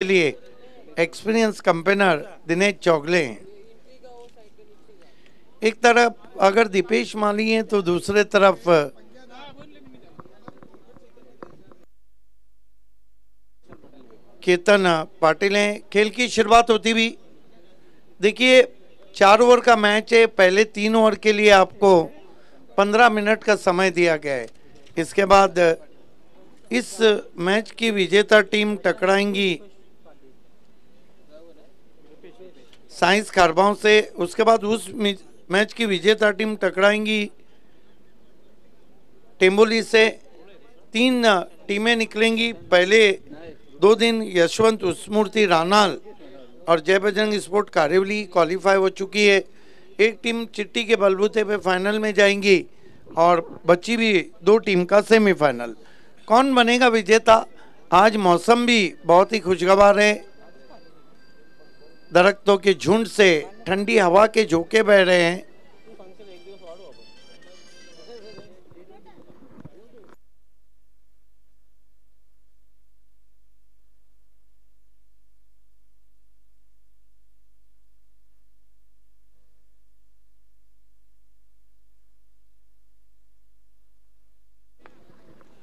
के लिए experience campaigner Dinesh Chougale एक तरफ़ अगर दीपेश माली हैं तो दूसरे तरफ़, केतन पाटिल हैं। खेल की शुरुआत होती भी। देखिए, चार ओवर का मैच है। पहले तीन ओवर के लिए आपको पंद्रह मिनट का समय दिया गया है। इसके बाद इस मैच की विजेता टीम टकराएँगी। साइंस खारबाव से, उसके बाद उस मैच की विजेता टीम टकराएँगी। टेम्बोली से तीन टीमें निकलेंगी। पहले दो दिन यशवंत स्मूर्ति रानाल और जय बजरंग स्पोर्ट कारेवली क्वालिफाई हो चुकी है। एक टीम चिट्टी के बलबूते पे फाइनल में जाएँगी और बच्ची भी दो टीम का सेमीफाइनल कौन बनेगा विजेता? आज मौसम भी बहुत ही खुशगवार है। दरख्तों के झुंड से ठंडी हवा के झोंके बह रहे हैं।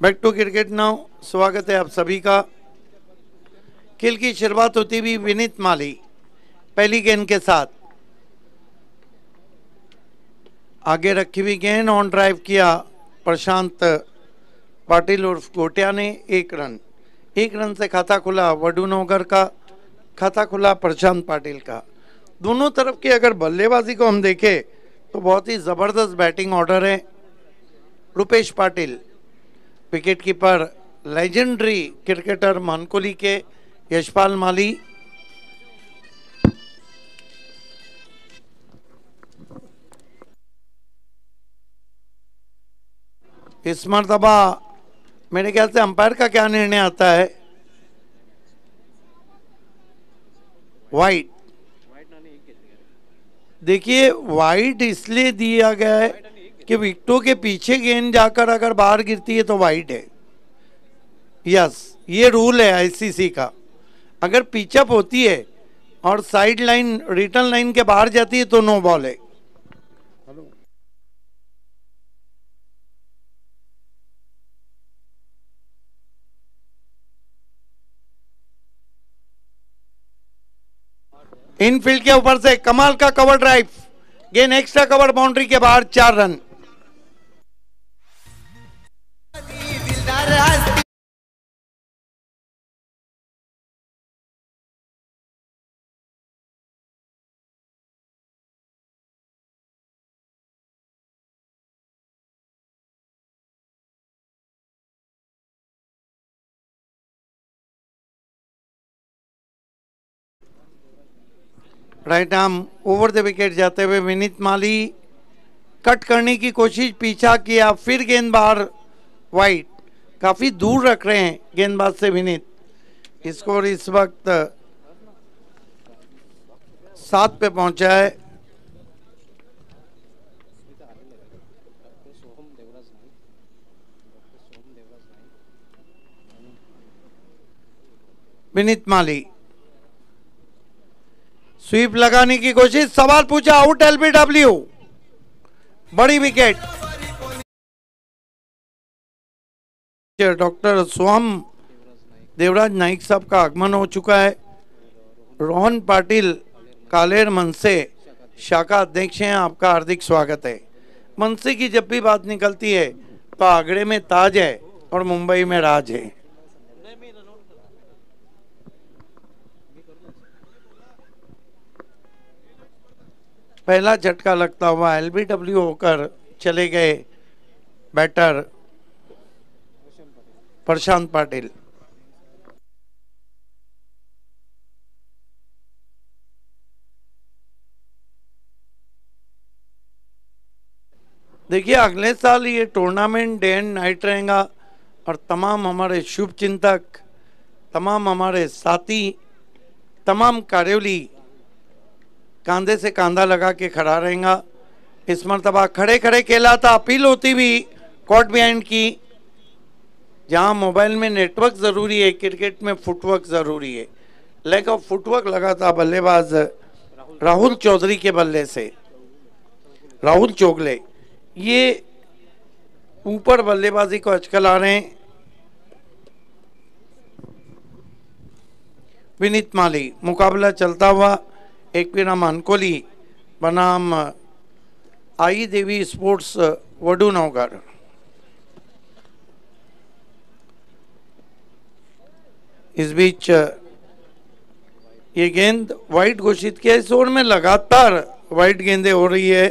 बैक टू क्रिकेट नाउ स्वागत है आप सभी का। खेल की शुरुआत होती हुई विनीत माली। पहली गेंद के साथ। आगे रखी हुई गेंद ऑन ड्राइव किया प्रशांत पाटिल उर्फ़ गोटिया ने एक रन। एक रन से खाता खुला वडूनोगर का, खाता खुला प्रशांत पाटिल का। दोनों तरफ़ की अगर बल्लेबाजी को हम देखें तो बहुत ही ज़बरदस्त बैटिंग ऑर्डर है। Rupesh Patil wicket keeper legendary cricketer Mankoli के, यशपाल माली इस मरतबा, मेरे ख्याल से अंपायर का क्या निर्णय आता है? वाइट देखिए वाइट इसलिए दिया गया है कि विकेटों के पीछे गेंद जाकर अगर बाहर गिरती है तो वाइट है। यस ये रूल है आईसीसी का। अगर पिचअप होती है और साइड लाइन रिटर्न लाइन के बाहर जाती है तो नो बॉल है। इनफील्ड के ऊपर से कमाल का कवर ड्राइव गेन एक्स्ट्रा कवर बाउंड्री के बाहर चार run. Right arm over the wicket जाते हुए विनीत माली कट करने की कोशिश, पीछा किया, फिर गेंदबाज वाइट काफ़ी दूर रख रहे हैं गेंदबाज से विनीत। स्कोर इस वक्त सात पे पहुँचा है। विनीत माली स्वीप लगाने की कोशिश। सवाल पूछा आउट एलबीडब्ल्यू बड़ी विकेट डॉक्टर सोहम देवराज नाइक साहब का आगमन हो चुका है। रोहन पाटिल, कालेर मनसे, शाखा अध्यक्ष हैं, आपका हार्दिक स्वागत है। मनसे की जब भी बात निकलती है तो आगरे में ताज है और मुंबई में राज है। पहला झटका लगता हुआ एलबीडब्ल्यू होकर चले गए बैटर प्रशांत पाटिल। देखिए, अगले साल ये टूर्नामेंट डे एंड नाइट रहेगा और तमाम हमारे शुभ चिंतक तमाम हमारे साथी, तमाम कारेवली कांधे से कांधा लगा के खड़ा रहेगा। इस मरतबा खड़े खड़े खेला था अपील होती भी कोर्ट बिहाइंड की, जहाँ मोबाइल में नेटवर्क ज़रूरी है, क्रिकेट में फुटवर्क ज़रूरी है। लैक ऑफ़ फुटवर्क लगा था बल्लेबाज राहुल चौधरी के बल्ले से। राहुल चोगले, ये ऊपर बल्लेबाजी को अचकल आ रहे हैं। विनीत माली, मुकाबला चलता हुआ एक पीना मानकोली बनाम आई देवी स्पोर्ट्स, वडू नौगर इस बीच, ये गेंद वाइट घोषित किया, इस ओवर में लगातार वाइट गेंदे हो रही है।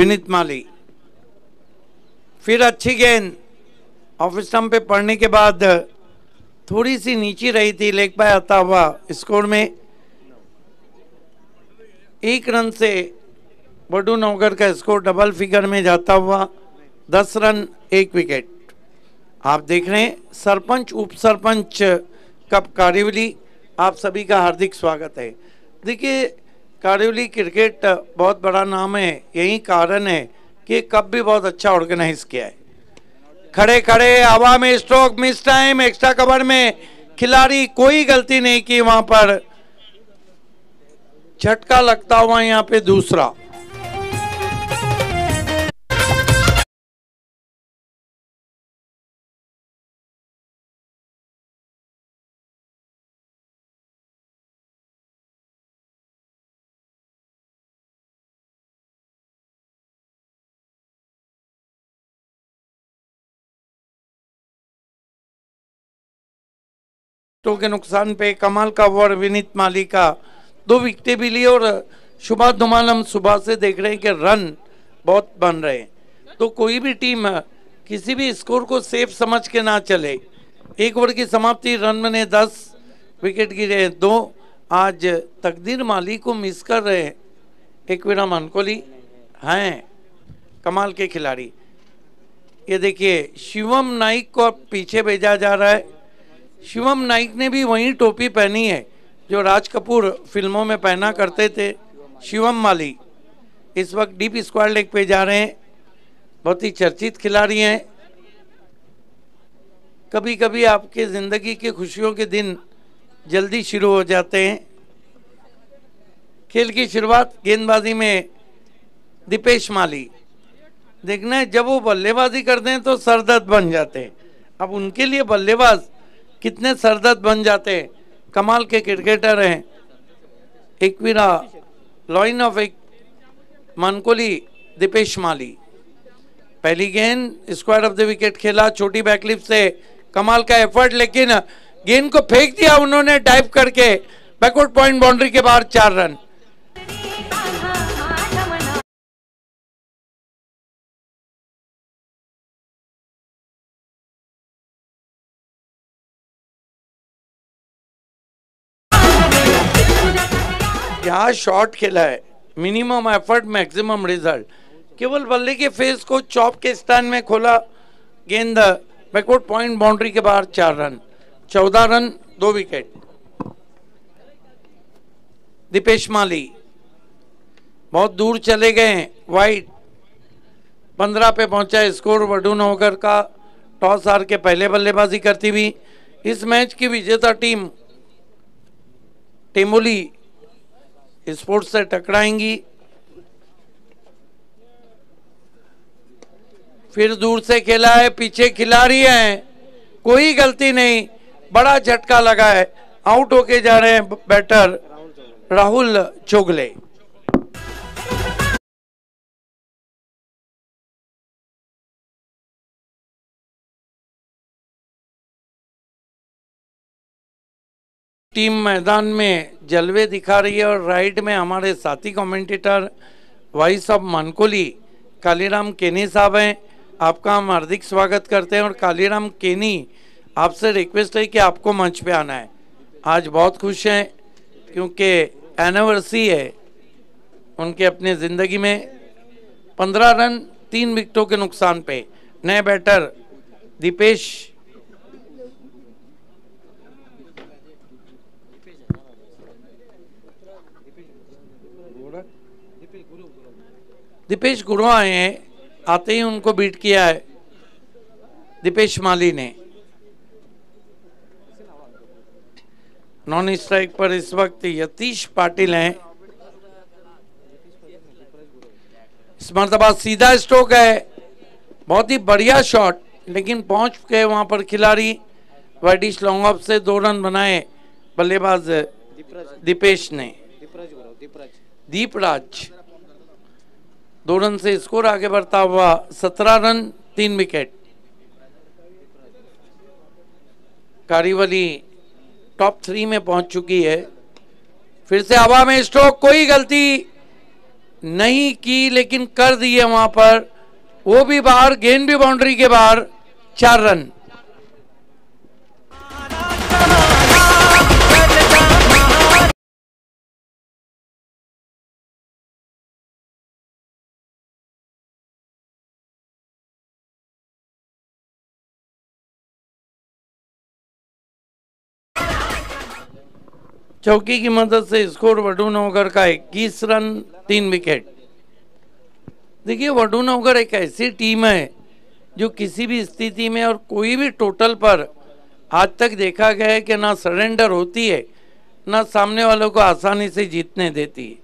विनीत माली। फिर अच्छी गेंद। ऑफ़ स्टम्प पे पढ़ने के बाद थोड़ी सी नीचे रही थी लेग बाय आता हुआ स्कोर में। एक रन से बडू नौगर का स्कोर डबल फिगर में जाता हुआ दस रन, एक विकेट। आप देख रहे हैं, सरपंच उप सरपंच कप कार्यवली आप सभी का हार्दिक स्वागत है। देखिए कार्यवली क्रिकेट बहुत बड़ा नाम है, यही कारण है कि कप भी बहुत अच्छा ऑर्गेनाइज किया है। खड़े खड़े हवा में stroke miss time extra cover में खिलाड़ी कोई गलती नहीं की वहाँ पर। झटका लगता हुआ यहाँ पे दूसरा। तो के नुकसान पे कमाल का ओवर विनीत माली का दो विकेटें भी ली और शुभा धुमाल हम सुबह से देख रहे हैं कि रन बहुत बन रहे हैं। तो कोई भी टीम, किसी भी स्कोर को सेफ़ समझ के ना चले। एक ओवर की समाप्ति, रन बने दस विकेट गिरे दो। आज तकदीर माली को मिस कर रहे हैं। एक विरा मानकोली हैं, कमाल के खिलाड़ी। ये देखिए, शिवम नाइक को पीछे भेजा जा रहा है। शिवम नाइक ने भी वही टोपी पहनी है, जो राज कपूर फ़िल्मों में पहना करते थे, शिवम माली। इस वक्त डीप स्क्वाड लेग पे जा रहे हैं। बहुत ही चर्चित खिलाड़ी हैं। कभी कभी आपके ज़िंदगी के खुशियों के दिन जल्दी शुरू हो जाते हैं। खेल की शुरुआत गेंदबाजी में दीपेश माली। देखना है, जब वो बल्लेबाजी करते हैं तो सरदर्द बन जाते हैं। अब उनके लिए बल्लेबाज कितने सरदर्द बन जाते हैं। कमाल के क्रिकेटर हैं। एकवीरा लॉइन ऑफ़ एक मानकोली, दीपेश माली। पहली गेंद स्क्वायर ऑफ़ द विकेट खेला, छोटी बैकलिप से कमाल का एफर्ट लेकिन गेंद को फेंक दिया उन्होंने डाइव करके। बैकवर्ड पॉइंट बाउंड्री के बाहर चार रन यहाँ शॉट खेला है। मिनिमम एफर्ट मैक्सिमम रिज़ल्ट केवल बल्ले के फेस को चौप के स्थान में खोला। गेंद बैकवर्ड पॉइंट बाउंड्री के बाहर चार रन। चौदह रन, दो विकेट दीपेश माली। बहुत दूर चले गए वाइट पंद्रह पे पहुँचा स्कोर वडून होकर का। टॉस हार के पहले बल्लेबाजी करती हुई। इस मैच की विजेता टीम टेमोली स्पोर्ट्स से टकराएँगी। फिर दूर से खेला है, पीछे खिलाड़ी हैं। कोई गलती नहीं, बड़ा झटका लगा है। आउट होके जा रहे हैं बैटर राहुल चोगले। टीम मैदान में जलवे दिखा रही है और राइट में हमारे साथी commentator voice of Mankoli Kaliram Keni साहब हैं। आपका हम हार्दिक स्वागत करते हैं और कालीराम केनी आपसे रिक्वेस्ट है कि आपको मंच पे आना है। आज बहुत खुश हैं क्योंकि एनिवर्सरी है उनके अपने ज़िंदगी में। पंद्रह रन, तीन विकेटों के नुकसान पे। नए बैटर दीपेश दीपेश गुरुआ आए हैं, आते ही उनको बीट किया है, दीपेश माली ने। नॉन स्ट्राइक पर इस वक्त यतीश पाटिल हैं। इस मरतबा सीधा स्ट्रोक है, बहुत ही बढ़िया शॉट, लेकिन पहुँच गए वहाँ पर खिलाड़ी। वाइडिश लॉन्ग ऑफ़ से दो रन बनाए बल्लेबाज दीपेश ने। दीपराज। दो रन से स्कोर आगे बढ़ता हुआ सत्रह रन, तीन विकेट। कारीवली टॉप थ्री में पहुँच चुकी है। फिर से हवा में स्ट्रोक, कोई गलती नहीं की, लेकिन कर दी है वहाँ पर। वो भी बाहर, गेंद भी बाउंड्री के बाहर, चार रन। चौकी की मदद से स्कोर वडूनगर का 21 रन, तीन विकेट। देखिए वडूनगर एक ऐसी टीम है जो किसी भी स्थिति में और कोई भी टोटल पर आज तक देखा गया है कि ना सरेंडर होती है, ना सामने वालों को आसानी से जीतने देती है।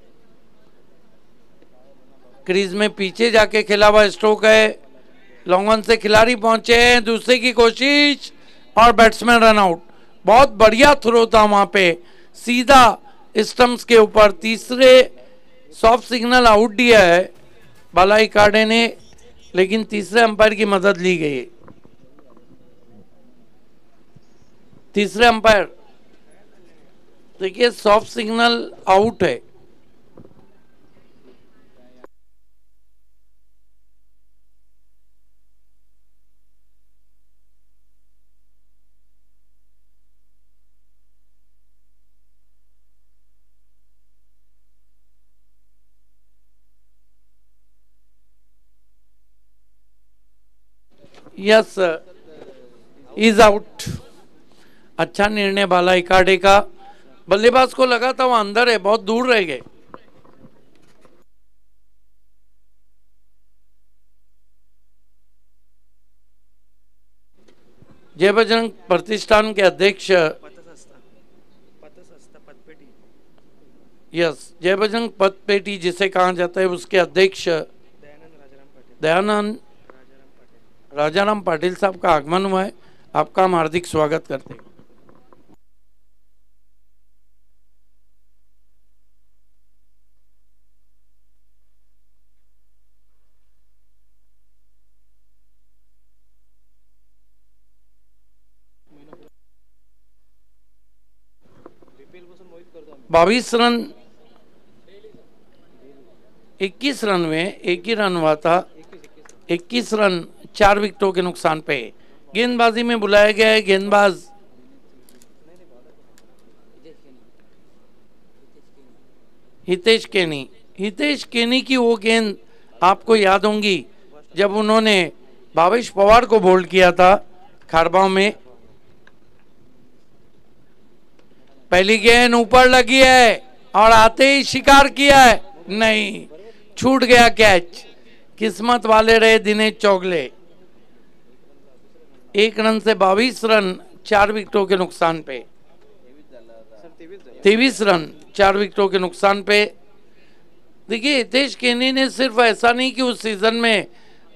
क्रीज में पीछे जाके खेला हुआ स्ट्रोक है, लॉन्ग ऑन से खिलाड़ी पहुँचे हैं, दूसरे की कोशिश और बैट्समैन रन आउट। बहुत बढ़िया थ्रो था वहाँ पे सीधा स्टम्स के ऊपर तीसरे सॉफ्ट सिग्नल आउट दिया है। बालाई काडे ने, लेकिन तीसरे अंपायर की मदद ली गई। तीसरे अंपायर, देखिए सॉफ्ट सिग्नल आउट है। यस इज़ आउट अच्छा निर्णय बाला इकाडे का। बल्लेबाज को लगा था वो अंदर है, बहुत दूर रह गए। जय बजरंग प्रतिष्ठान के अध्यक्ष। यस जय बजरंग पद पेटी जिसे कहा जाता है, उसके अध्यक्ष। दयानंद। राजाराम पाटिल साहब का आगमन हुआ है। आपका हम हार्दिक स्वागत करते हैं। बाईस रन, इक्कीस रन में एक ही रन हुआ था। इक्कीस रन चार विकेटों के नुकसान पे। गेंदबाजी में बुलाया गया है गेंदबाज। हितेश केनी। हितेश केनी की वो गेंद आपको याद होंगी, जब उन्होंने भावेश पवार को बोल्ड किया था खारबाव में। पहली गेंद ऊपर लगी है और आते ही शिकार किया है। नहीं, छूट गया कैच। किस्मत वाले रहे दिनेश चौगले। एक रन से बाईस रन, चार विकेटों के नुकसान पे। तेईस रन, चार विकेटों के नुकसान पे। देखिए, हितेश केनी ने सिर्फ़ ऐसा नहीं कि उस सीज़न में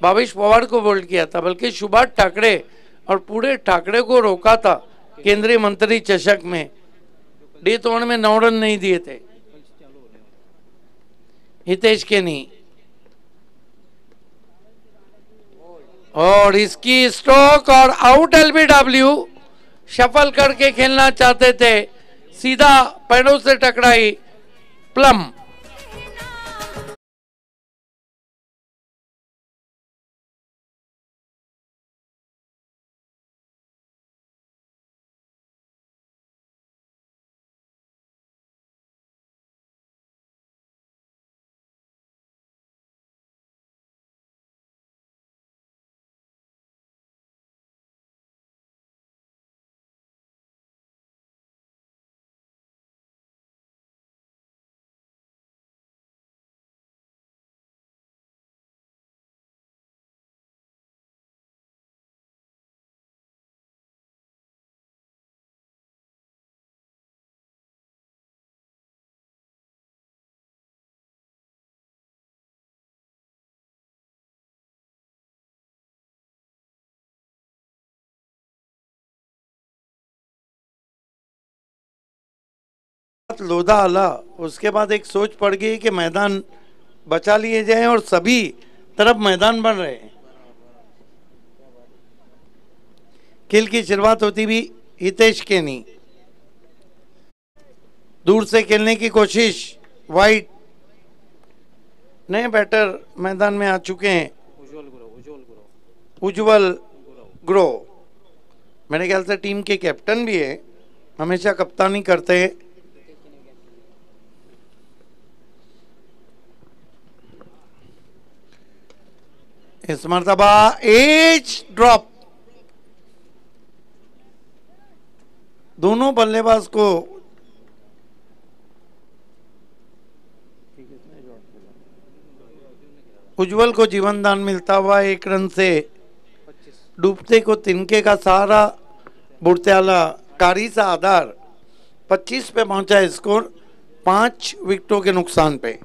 भावेश पवार को बोल्ड किया था, बल्कि सुभाष ठाकरे और पूरे ठाकरे को रोका था केंद्रीय मंत्री चषक में। डे ओवर में नौ रन नहीं दिए थे। हितेश केनी और इसकी स्ट्रोक और आउट एलबीडब्ल्यू शफल करके खेलना चाहते थे, सीधा पैरों से टकराई प्लम शुरुआत लोधा आला उसके बाद एक सोच पड़ गई कि मैदान बचा लिए जाए और सभी तरफ़ मैदान बन रहे हैं। खेल की शुरुआत होती भी हितेश केनी दूर से खेलने की कोशिश, वाइट। नए बैटर मैदान में आ चुके हैं। उज्जवल ग्रो। मेरे ख्याल से टीम के कैप्टन भी है। हमेशा कप्तानी करते हैं। इस मरतबा एज ड्रॉप दोनों बल्लेबाज को उज्जवल को जीवन दान मिलता हुआ एक रन से डूबते को तिनके का सहारा बुरत्याला कारी सा आधार 25 पे पहुँचा स्कोर, पाँच विकेटों के नुकसान पे।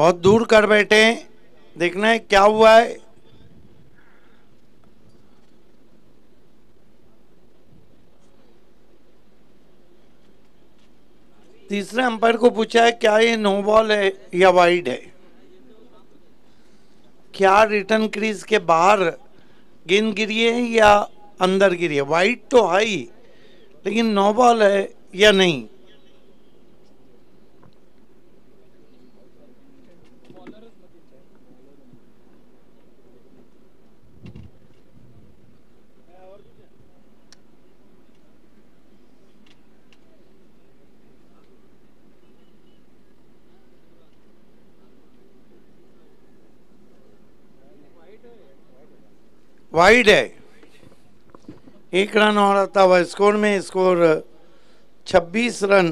बहुत दूर कर बैठे हैं। देखना है क्या हुआ है। तीसरे अंपायर को पूछा है, क्या ये नो बॉल है या वाइड है? क्या रिटर्न क्रीज के बाहर गेंद गिरी है या अंदर गिरी है वाइड तो है ही, लेकिन नो बॉल है या नहीं? वाइड है। एक रन और आता हुआ स्कोर में, स्कोर 26 रन,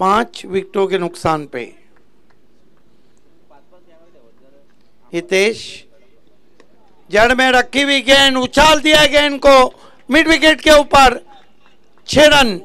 पाँच विकेटों के नुकसान पे। हितेश, जड़ में रखी हुई गेंद, उछाल दिया गेंद को, मिड विकेट के ऊपर छह रन।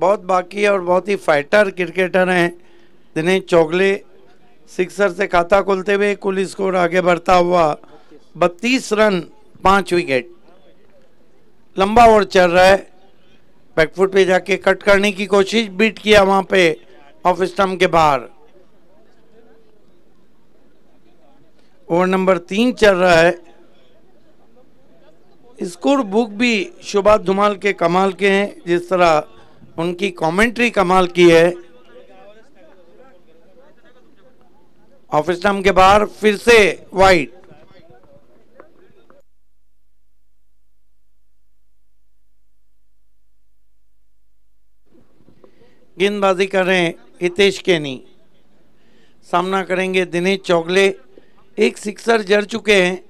बहुत बाकी और बहुत ही फाइटर क्रिकेटर हैं। दिनेश चौगले सिक्सर से खाता खोलते हुए कुल स्कोर आगे बढ़ता हुआ बत्तीस रन, पाँच विकेट लंबा ओवर चल रहा है। बैकफुट पे जाके कट करने की कोशिश बीट किया वहाँ पे ऑफ़ स्टम्प के बाहर। ओवर नंबर तीन चल रहा है। स्कोर बुक भी शोभा धुमाल के कमाल के हैं, जिस तरह उनकी कमेंट्री कमाल की है। ऑफ़िस स्टम्प के बाहर फिर से वाइट गेंदबाजी कर रहे हैं हितेश केनी। सामना करेंगे दिनेश चौगले। एक सिक्सर जड़ चुके हैं।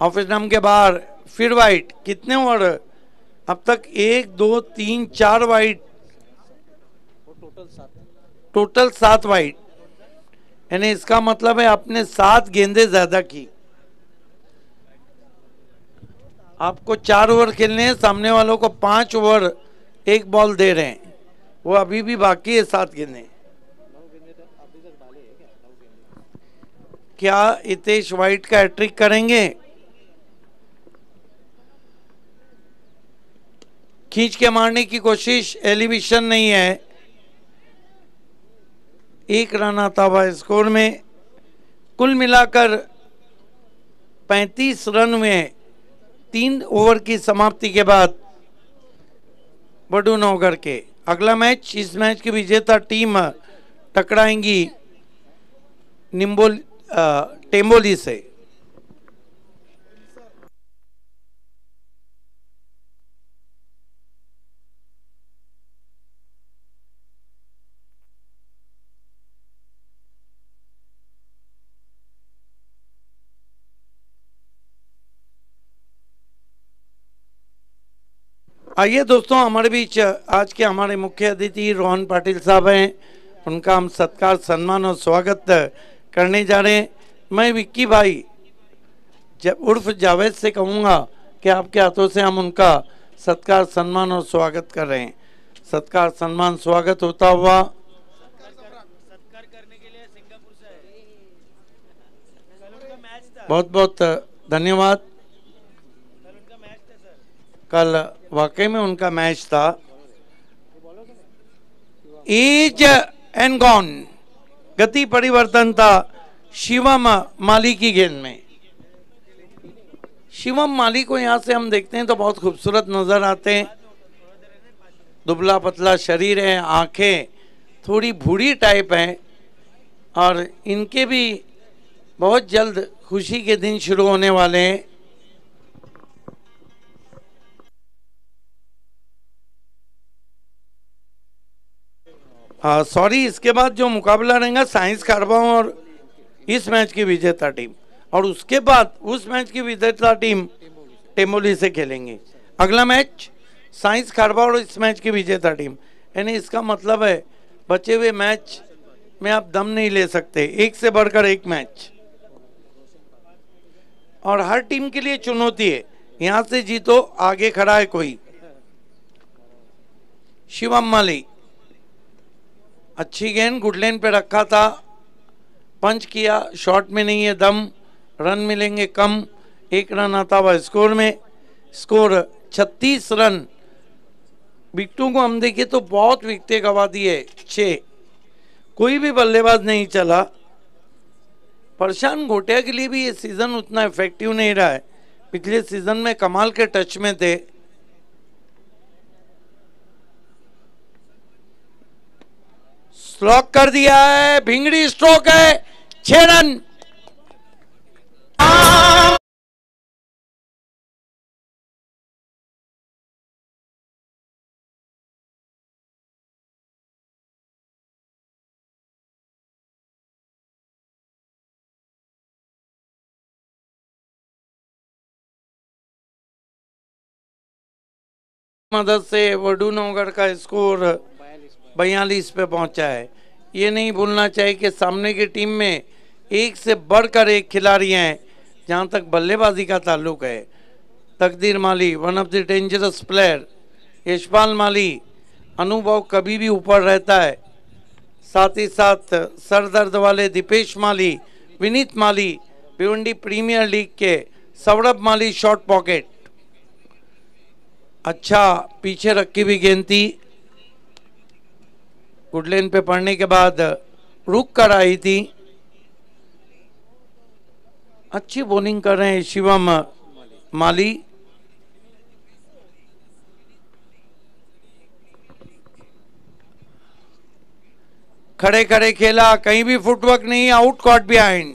ऑफ़िस नाम के बाहर फिर वाइट कितने ओवर अब तक एक, दो, तीन, चार वाइट टोटल सात वाइट यानी इसका मतलब है आपने सात गेंदे ज़्यादा की। आपको चार ओवर खेलने हैं, सामने वालों को पाँच ओवर एक बॉल दे रहे हैं। वो अभी भी बाकी है सात गेंदे। क्या हितेश वाइट का हैट्रिक करेंगे? खींच के मारने की कोशिश, एलिविशन नहीं है। एक रन आता हुआ स्कोर में, कुल मिलाकर 35 रन में तीन ओवर की समाप्ति के बाद बडू नौगर के अगला मैच, इस मैच की विजेता टीम टकराएँगी निम्बोल टेम्बोली से। आइए दोस्तों, हमारे बीच, आज के हमारे मुख्य अतिथि रोहन पाटिल साहब हैं। उनका हम सत्कार, सम्मान और स्वागत करने जा रहे हैं। मैं विक्की भाई, जब उर्फ़ जावेद से कहूँगा कि आपके हाथों से हम उनका सत्कार, सम्मान और स्वागत कर रहे हैं। सत्कार, सम्मान, स्वागत होता हुआ बहुत बहुत धन्यवाद कल उनका मैच था सर कल वाकई में उनका मैच था। एज एंड गॉन, गति परिवर्तन था शिवम माली की गेंद में। शिवम माली को यहाँ से हम देखते हैं तो बहुत खूबसूरत नज़र आते हैं। दुबला पतला शरीर है, आँखें थोड़ी भूरी टाइप हैं और इनके भी बहुत जल्द खुशी के दिन शुरू होने वाले हैं। सॉरी इसके बाद जो मुकाबला रहेगा, साइंस कारवा और इस मैच की विजेता टीम। और उसके बाद उस मैच की विजेता टीम टेमोली से खेलेंगे। अगला मैच, साइंस खारवा और इस मैच की विजेता टीम। यानी इसका मतलब है, बचे हुए मैच में आप दम नहीं ले सकते। एक से बढ़कर एक मैच। और हर टीम के लिए चुनौती है, यहाँ से जीतो, आगे खड़ा है कोई। शिवम माली अच्छी गेंद, गुड लेन पे रखा था। पंच किया, शॉट में नहीं है दम, रन मिलेंगे कम। एक रन आता हुआ स्कोर में। Score 36 run. विकटों को हम देखें तो बहुत विकटें गवा दिए छः कोई भी बल्लेबाज नहीं चला। प्रशांत घोटिया के लिए भी ये सीज़न उतना इफ़ेक्टिव नहीं रहा है। पिछले सीज़न में कमाल के टच में थे। स्ट्रोक कर दिया है, भिंगड़ी स्ट्रोक है छह रन मदद से वडू नौगढ़ का स्कोर बयालीस पे पहुँचा है। ये नहीं भूलना चाहिए कि सामने की टीम में एक से बढ़कर एक खिलाड़ी हैं, जहाँ तक बल्लेबाजी का ताल्लुक है। तकदीर Mali one of the dangerous player Yashpal Mali, अनुभव कभी भी ऊपर रहता है। साथ ही साथ सर दर्द वाले दीपेश माली, विनीत माली, भिवंडी प्रीमियर लीग के सौरभ माली शॉर्ट पॉकेट। अच्छा पीछे रखी हुई गेंद थी गुडलेन पे पड़ने के बाद रुक कर आई थी। अच्छी बॉलिंग कर रहे हैं शिवम माली। खड़े खड़े खेला, कहीं भी फुटवर्क नहीं आउट कॉट बिहाइंड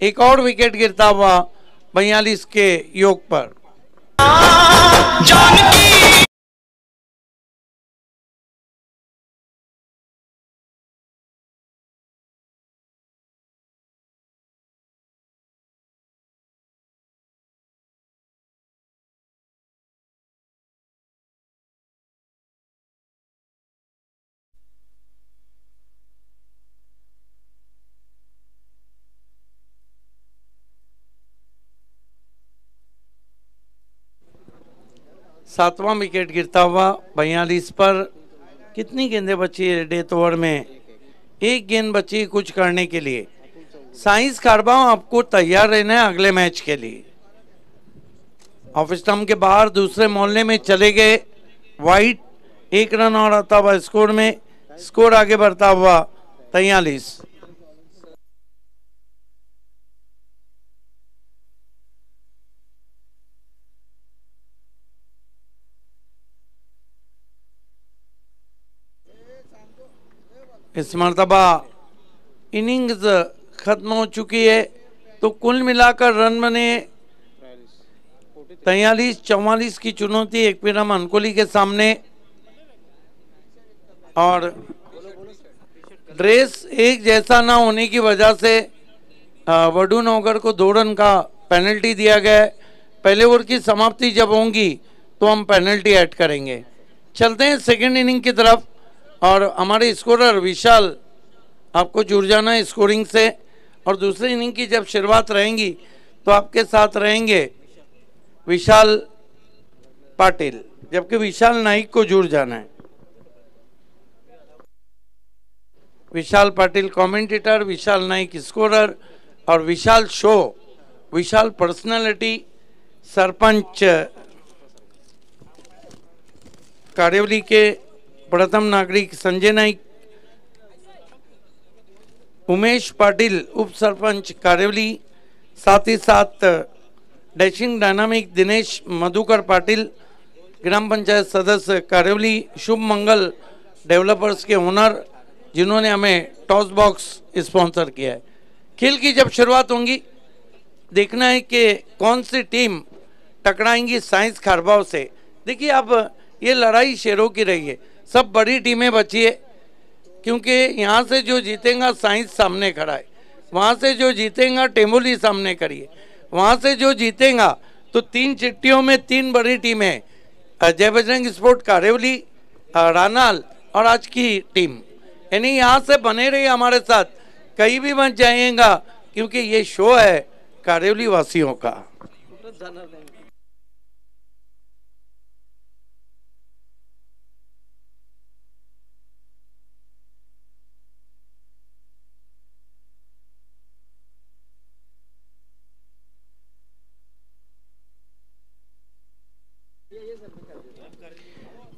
एक और विकेट गिरता हुआ बयालीस के योग पर। सातवां विकेट गिरता हुआ बयालीस पर कितनी गेंदें बची है डेथ ओवर में? एक गेंद बची कुछ करने के लिए। साइंस कारबाओ, आपको तैयार रहना है अगले मैच के लिए। ऑफ़िस स्टम्प के बाहर दूसरे मोहल्ले में चले गए वाइट। एक रन और आता हुआ स्कोर में। स्कोर आगे बढ़ता हुआ तैयलीस इस मरतबा इनिंग्स खत्म हो चुकी है तो कुल मिलाकर रन बने तैयलीस चौवालीस की चुनौती एक पिरम अनकोली के सामने। और ड्रेस एक जैसा ना होने की वजह से वडू नौकर को दो रन का पेनल्टी दिया गया है। पहले ओवर की समाप्ति जब होंगी तो हम पेनल्टी ऐड करेंगे। चलते हैं सेकेंड इनिंग की तरफ़। और हमारे स्कोरर विशाल, आपको जुड़ जाना है स्कोरिंग से। और दूसरी इनिंग की जब शुरुआत रहेंगी तो आपके साथ रहेंगे विशाल पाटिल, जबकि विशाल नाइक को जुड़ जाना है। विशाल पाटिल कमेंटेटर विशाल नाइक स्कोरर और विशाल शो, विशाल पर्सनालिटी सरपंच कारेवली के प्रथम नागरिक संजय नाइक उमेश पाटिल, उप सरपंच कारेवली, साथ ही साथ डैशिंग डायनामिक दिनेश मधुकर पाटिल, ग्राम पंचायत सदस्य कारेवली, शुभ मंगल डेवलपर्स के ओनर जिन्होंने हमें टॉस बॉक्स स्पॉन्सर किया है। खेल की जब शुरुआत होंगी, देखना है कि कौन सी टीम टकराएँगी साइंस खारबाव से। देखिए, अब ये लड़ाई शेरों की रही है। सब बड़ी टीमें बची है, क्योंकि यहाँ से जो जीतेगा साइंस सामने खड़ा है, वहाँ से जो जीतेगा टेमुली सामने खड़ी है, वहाँ से जो जीतेगा तो तीन चिट्टियों में तीन बड़ी टीमें जय बजरंग स्पोर्ट कारेवली रानाल और आज की टीम। यानी यहाँ से बने रहिए हमारे साथ, कहीं भी मत जाइएगा, क्योंकि ये शो है कारेवली वासियों का।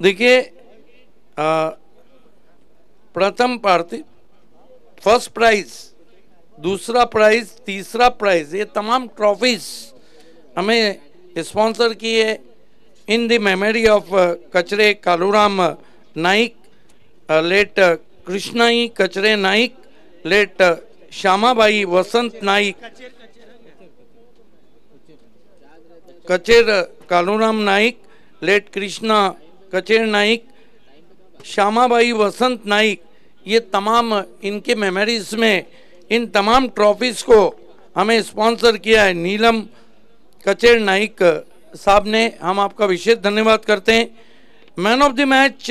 देखिए प्रथम पार्थी फ़र्स्ट प्राइज, दूसरा प्राइज, तीसरा प्राइज, ये तमाम ट्रॉफीज हमें स्पॉन्सर किए इन द मेमोरी ऑफ़ कचरे Kaluram Naik late Krishnai, Kachre Naik, late Shyamabai, Vasant Naik, Kacher, Kaluram Naik, late Krishna Kacher Naik Shyamabai Vasant Naik ये तमाम इनके मेमोरीज में, इन तमाम ट्रॉफीज को हमें स्पॉन्सर किया है नीलम कचेर नाइक साहब ने। हम आपका विशेष धन्यवाद करते हैं। मैन ऑफ़ द मैच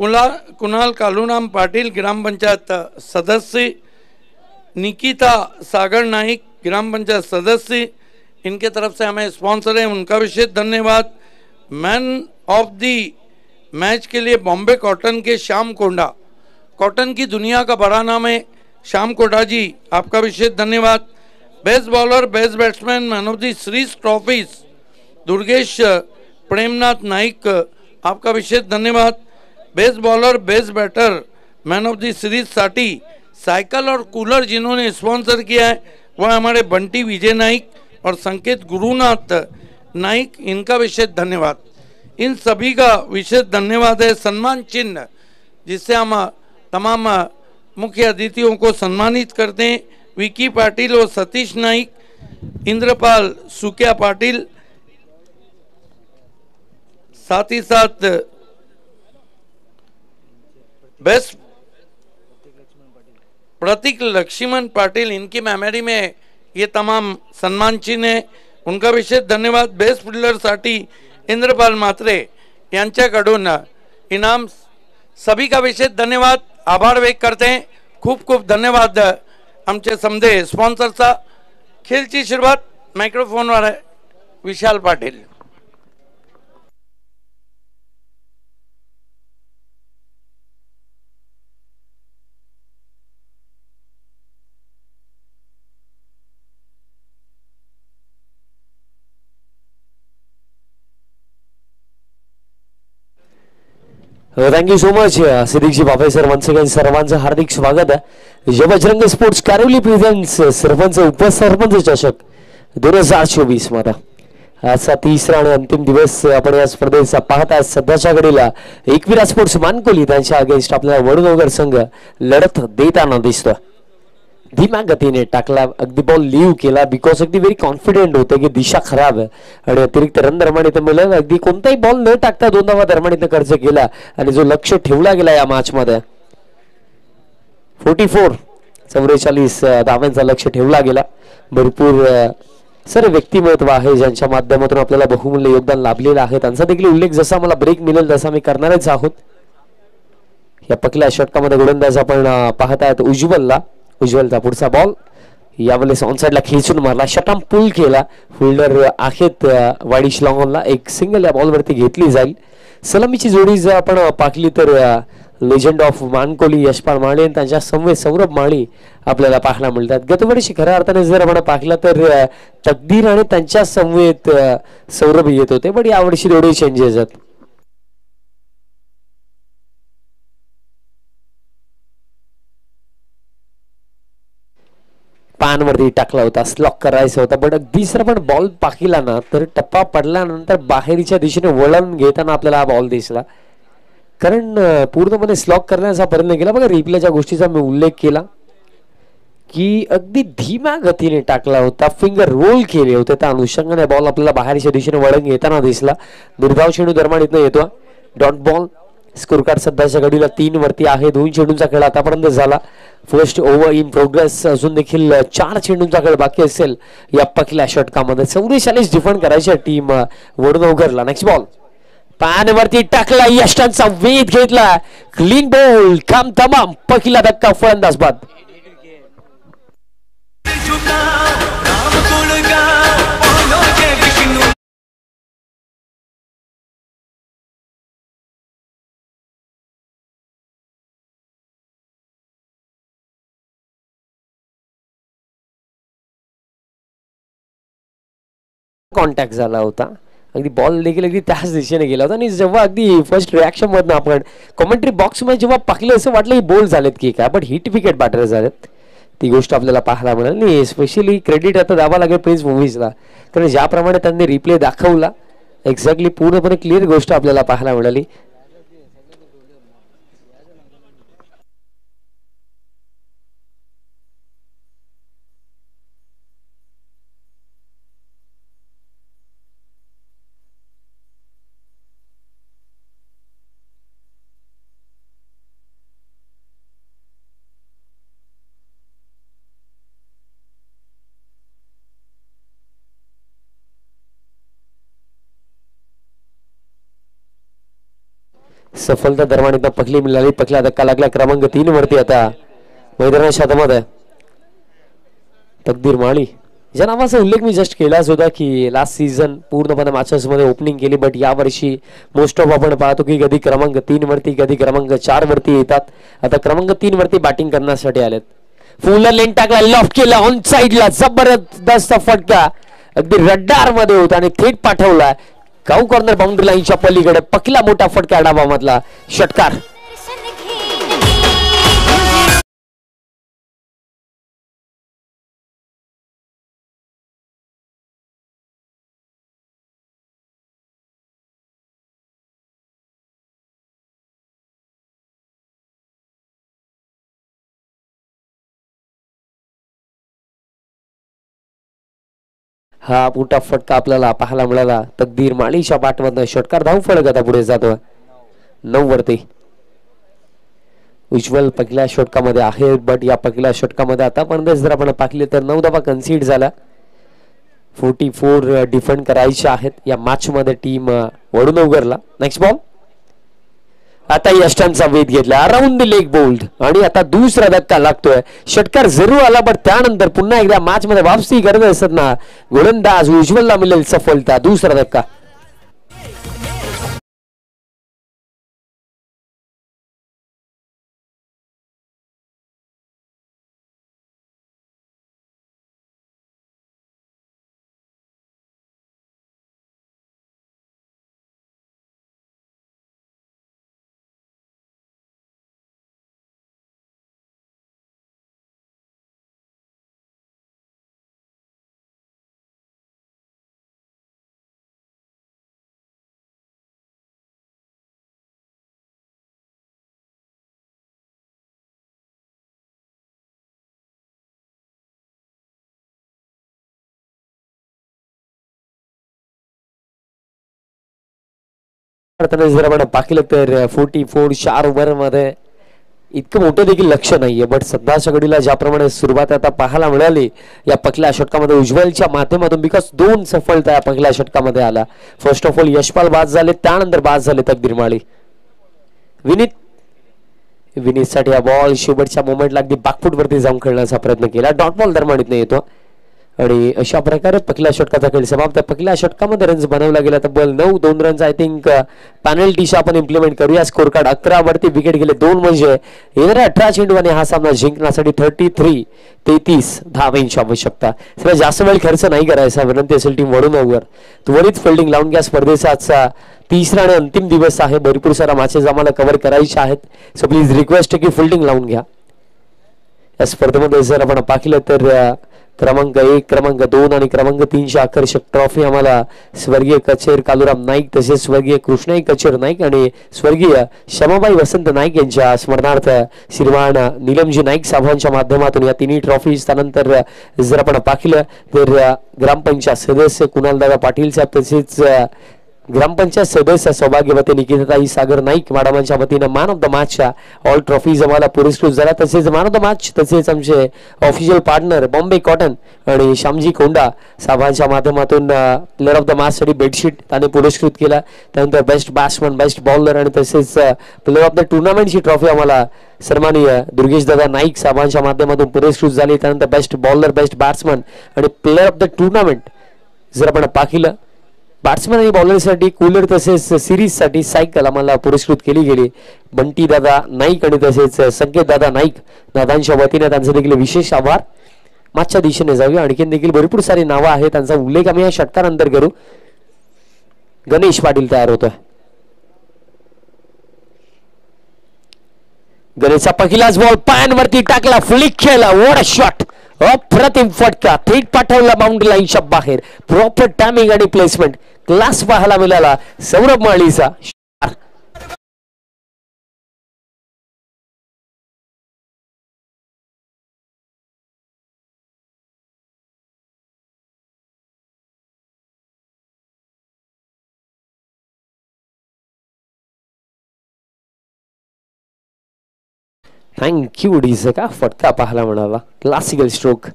कुला कुणाल कालूराम पाटिल, ग्राम पंचायत सदस्य, निकिता सागर नाइक ग्राम पंचायत सदस्य, इनके तरफ़ से हमें स्पॉन्सर है, उनका विशेष धन्यवाद। मैन ऑफ़ दी मैच के लिए बॉम्बे कॉटन के श्याम कोंडा कॉटन की दुनिया का बड़ा नाम है श्याम कोंडा जी, आपका विशेष धन्यवाद। Best bowler best batsman man of the series trophies Durgesh Premnath Naik, आपका विशेष धन्यवाद। Best bowler best batter man of the series साठी, साइकिल और कूलर जिन्होंने स्पॉन्सर किया है, वह हमारे बंटी विजय नाइक और संकेत गुरुनाथ नाइक, इनका विशेष धन्यवाद। इन सभी का विशेष धन्यवाद है, सम्मान चिन्ह, जिससे हम, तमाम मुख्य अतिथियों को सम्मानित करते हैं। विकी पाटिल और सतीश नाइक इंद्रपाल सुकिया पाटिल, साथ ही साथ बेस्ट प्रतीक लक्ष्मण पाटिल, इनकी मेमोरी में ये तमाम सम्मान चिन्ह है। उनका विशेष धन्यवाद। बेस्ट फिल्डरसाठी इंद्रपाल म्हात्रे यांच्याकडून इनाम सभी का विशेष धन्यवाद आभार व्यक्त करते. हैं खूप खूप धन्यवाद. आमचे समधे स्पॉन्सरचा खेळची सुरुवात मायक्रोफोनवर आहे Vishal Patil. Thank you so much Siddique ji Babai sir once again सर्वांचं हार्दिक स्वागत आहे जबजरंग स्पोर्ट्स कारेवली प्रेझेंट्स सरपंच उपसरपंच चषक दोन हजार चोवीसमध्ये आजचा तिसरा आणि अंतिम दिवस आपण या स्पर्धेचा पाहता सध्याच्या घडीला एकविरा स्पोर्ट्स मानकोली त्यांच्या अगेन्स्ट आपल्याला वडनगर संघ लढत देताना दिसतोय धीम्या गतीने टाकला अगदी बॉल लिव्ह केला बिकॉज अगदी व्हेरी कॉन्फिडेंट होते की दिशा खराब आहे. आणि अतिरिक्त रन दरम्यान मिळालं अगदी कोणताही बॉल न टाकता दोन धावा दरम्यान खर्च केला. आणि जो लक्ष ठेवला गेला या मॅचमध्ये फोर्टी फोर चौवेचाळीस धाव्यांचा लक्ष ठेवला गेला. भरपूर सर व्यक्तिमत्व आहे ज्यांच्या माध्यमातून आपल्याला बहुमूल्य योगदान लाभलेलं आहे. त्यांचा देखील उल्लेख जसा मला ब्रेक मिळेल तसा मी करणारच आहोत. या पकल्या षटकामध्ये गोलंदाज आपण पाहत आहेत उज्ज्वलला. उज्ज्वलचा पुढचा बॉल यावेळेस ऑनसाईडला खेचून मारला. शटम पुल केला. फिल्डर आहेत वाडीश वाडी एक सिंगल या बॉलवरती घेतली जाईल. सलामीची जोडी जर आपण पाकली तर लेजंड ऑफ मानकोली यशपाल माळी आणि त्यांच्या समवेत सौरभ माळी आपल्याला पाहायला मिळतात. गतवर्षी खऱ्या अर्थाने जर आपण पाहिला तर तकदीर आणि त्यांच्या समवेत सौरभ येत होते. पण यावर्षी थोडे चेंजेस आहेत. पानवरती टाकला होता स्लॉक करायचा होता पण अगदी जर आपण बॉल पाकिला ना तर टप्पा पडल्यानंतर बाहेरच्या दिशेने वळण घेताना आपल्याला हा बॉल दिसला. कारण पूर्णपणे स्लॉक करण्याचा प्रयत्न केला. बघा रिप्लेच्या गोष्टीचा मी उल्लेख केला की अगदी धीम्या गतीने टाकला होता फिंगर रोल केले होते त्या अनुषंगाने बॉल आपल्याला बाहेरच्या दिशेने वळण घेताना दिसला. दुर्गाव शेणू दरम्यान इथनं येतो डॉट बॉल स्कोर कार्ड सध्याच्या घडीला तीन वरती आहे. दोन चेंडूंचा खेळ आतापर्यंत झाला. फर्स्ट ओव्हर इन प्रोग्रेस अजून देखील चार चेंडूंचा खेळ बाकी असेल या पहिल्या षटकामध्ये. चौवेचाळीस डिफेंड करायच्या टीम वडनवगरला नेक्स्ट बॉल पॅनवरती टाकला. यष्टांचा वेध घेतला. क्लीन बॉल काम तमाम पहिला धक्का. फलंदाज बाद. कॉन्टॅक्ट झाला होता. अगदी बॉल देखील अगदी त्याच दिशेने गेला होता. आणि जेव्हा अगदी फर्स्ट रिॲक्शन मधून आपण कॉमेंट्री बॉक्समध्ये जेव्हा पाकले असं वाटलं की बोल झालेत की काय? बट हिट विकेट बॅटर झालेत. ती गोष्ट आपल्याला पाहायला मिळाली. आणि स्पेशली क्रेडिट आता द्यावा लागेल प्रिन्स मूवीजला कारण ज्याप्रमाणे त्यांनी रिप्ले दाखवला एक्झॅक्टली पूर्णपणे क्लिअर गोष्ट आपल्याला पाहायला मिळाली. सफलता दरम्यान एकदा पकली मिळाली पकला धक्का लागला क्रमांक तीन वरती आता. मैदानाच्या हातामध्ये तकदीर माळी. ज्या नावाचा उल्लेख मी जस्ट केलाच होता की लास्ट सीझन पूर्णपणे मॅचेस मध्ये ओपनिंग केली बट यावर्षी मोस्ट ऑफ आपण पाहतो की कधी क्रमांक तीन वरती कधी क्रमांक चार वरती येतात. आता क्रमांक तीन वरती बॅटिंग करण्यासाठी आलेत. फुलर लेन टाकला लॉफ केला ऑन साइडला जबरदस्त फटका. अगदी रड्डारमध्ये होता आणि थेट पाठवला. गाऊ कॉर्नर बाउंड्री लाईनच्या पलीकडे पकिला मोठा फटका डाबामधला षटकार. हा मोठा फटका आपल्याला पाहायला मिळाला. तकदीर माळीच्या पाठमधनं षटकार धाव फळक आता पुढे जातो नऊ वरती उज्ज्वल पहिल्या षटकामध्ये आहे बट या पहिल्या षटकामध्ये आतापर्यंत जर आपण पाहिले तर नऊ धावा कन्सीड झाला. फोर्टी फोर डिफेंड करायचे आहेत. या मॅच मध्ये टीम उघडला. नेक्स्ट बॉल आता यष्टांचा वेध घेतला. अराउंड द लेग बोल्ड आणि आता दुसरा धक्का लागतोय. षटकार जरूर आला पण त्यानंतर पुन्हा एकदा मॅच मध्ये वापसी असतात ना गोलंदाज उज्ज्वलला मिळेल सफलता. दुसरा धक्का. जर आपण तर फोर्टी फोर चार ओव्हरमध्ये इतकं मोठं देखील लक्ष नाहीये बट सध्याच्या घडीला ज्याप्रमाणे सुरुवात आता पाहायला मिळाली या पहिल्या षटकामध्ये उज्ज्वलच्या माध्यमातून बिकॉज दोन सफलता या पहिल्या षटकामध्ये आला फर्स्ट ऑफ ऑल यशपाल बाद झाले त्यानंतर बाद झाले तकदीर माळी विनीत विनीतसाठी हा बॉल शेवटच्या मोमेंटला अगदी backfoot वरती जाऊन खेळण्याचा प्रयत्न केला डॉट बॉल दरम्यान येतो आणि अशा प्रकारे पहिल्या षटकाचा खेळ समाप्त. पहिल्या षटकामध्ये रन्स बनवला गेला तर बल नऊ दोन रन्स आय थिंक पॅनल्टीशी आपण इम्प्लिमेंट करूया. स्कोर कार्ड अकरा वरती विकेट गेले दोन म्हणजे येणाऱ्या अठरा चेंडूने हा सामना जिंकण्यासाठी थर्टी थ्री तेहतीस धावेंची आवश्यकता सर जास्त वेळ खर्च नाही करायचा. विनंती असेल टीम वडूनवर त्वरित फिल्डिंग लावून घ्या. स्पर्धेचा आजचा तिसरा आणि अंतिम दिवस आहे. भरपूर सारा मॅचेस आम्हाला कव्हर करायचे आहेत. सो प्लीज रिक्वेस्ट की फिल्डिंग लावून घ्या. या स्पर्धेमध्ये जर आपण पाहिलं तर uh, क्रमांक एक क्रमांक दोन आणि क्रमांक तीनशे आकर्षक ट्रॉफी आम्हाला स्वर्गीय कचेर कालुराम नाईक तसेच स्वर्गीय कृष्णाई कचेर नाईक आणि स्वर्गीय शमाबाई वसंत नाईक यांच्या स्मरणार्थ श्रीमान निलमजी नाईक साहेबांच्या माध्यमातून या तिन्ही ट्रॉफी त्यानंतर जर आपण पाहिलं तर ग्रामपंचायत सदस्य कुणालदादा पाटील साहेब तसेच ग्रामपंचायत सदस्य सौभाग्यवती निकिताताई सागर नाईक मॅडमांच्या वतीनं मॅन ऑफ द मॅचच्या ऑल ट्रॉफीज आम्हाला पुरस्कृत झाला. तसेच मॅन ऑफ द मॅच तसेच आमचे ऑफिशियल पार्टनर बॉम्बे कॉटन आणि श्यामजी कोंडा साहेबांच्या माध्यमातून प्लेअर ऑफ द मॅचसाठी बेडशीट त्याने पुरस्कृत केला. त्यानंतर बेस्ट बॅट्समन बेस्ट बॉलर आणि तसेच प्लेअर ऑफ द टुर्नामेंटची ट्रॉफी आम्हाला सन्माननीय दुर्गेश दादा नाईक साहेबांच्या माध्यमातून पुरस्कृत झाली. त्यानंतर बेस्ट बॉलर बेस्ट बॅट्समन आणि प्लेअर ऑफ द टुर्नामेंट जर आपण पाहिलं बॅट्समॅन आणि बॉलरसाठी कूलर तसेच सिरीजसाठी सायकल आम्हाला पुरस्कृत केली गेली. बंटी दादा नाईक आणि तसेच संकेत दादा नाईक दादांच्या वतीने त्यांचे देखील विशेष आभार. मागच्या दिशेने जाऊया. आणखीन देखील भरपूर सारी नावं आहेत. त्यांचा उल्लेख आम्ही या षटकानंतर करू. गणेश पाटील तयार होतोय. गणेशचा पहिलाच बॉल पायांवरती टाकला. फ्लिक केला. वॉट शॉट अप्रतिम फटका. थेट पाठवला बाउंड्री लाईनच्या बाहेर. प्रॉपर टायमिंग आणि प्लेसमेंट क्लास पाहायला मिळाला. सौरभ माळीचा. थँक्यू डीजे का फटका पाहायला म्हणाला. क्लासिकल स्ट्रोक